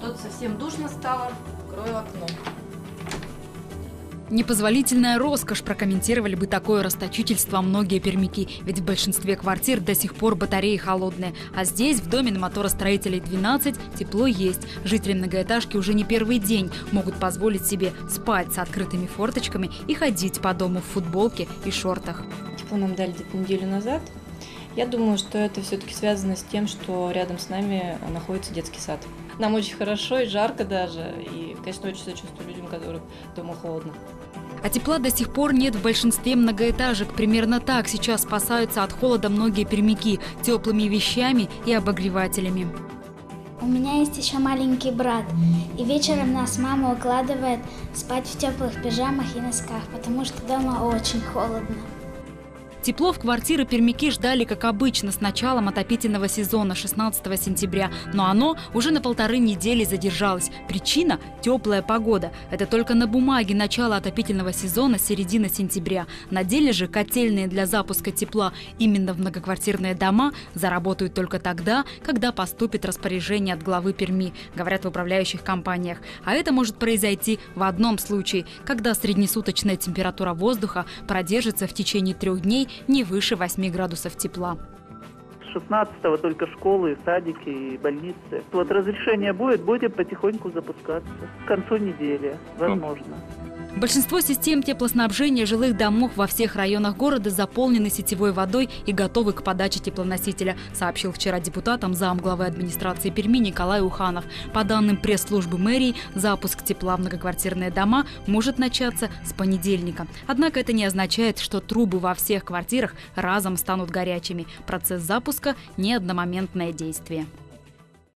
Что-то совсем душно стало. Открою окно. Непозволительная роскошь прокомментировали бы такое расточительство многие пермяки, ведь в большинстве квартир до сих пор батареи холодные, а здесь, в доме на моторостроителей 12, тепло есть. Жители многоэтажки уже не первый день могут позволить себе спать с открытыми форточками и ходить по дому в футболке и шортах. Тепло нам дали где-то неделю назад. Я думаю, что это все-таки связано с тем, что рядом с нами находится детский сад. Нам очень хорошо и жарко даже, и, конечно, очень сочувствую людям, которым дома холодно. А тепла до сих пор нет в большинстве многоэтажек. Примерно так сейчас спасаются от холода многие пермяки теплыми вещами и обогревателями. У меня есть еще маленький брат, и вечером нас мама укладывает спать в теплых пижамах и носках, потому что дома очень холодно. Тепло в квартиры пермяки ждали, как обычно, с началом отопительного сезона 16 сентября. Но оно уже на полторы недели задержалось. Причина – теплая погода. Это только на бумаге начало отопительного сезона середина сентября. На деле же котельные для запуска тепла именно в многоквартирные дома заработают только тогда, когда поступит распоряжение от главы Перми, говорят в управляющих компаниях. А это может произойти в одном случае, когда среднесуточная температура воздуха продержится в течение трех дней не выше 8 градусов тепла. 16-го только школы, садики и больницы. Вот разрешение будет, будем потихоньку запускаться. К концу недели, возможно. Большинство систем теплоснабжения жилых домов во всех районах города заполнены сетевой водой и готовы к подаче теплоносителя, сообщил вчера депутатам зам главы администрации Перми Николай Уханов. По данным пресс-службы мэрии, запуск тепла в многоквартирные дома может начаться с понедельника. Однако это не означает, что трубы во всех квартирах разом станут горячими. Процесс запуска – не одномоментное действие.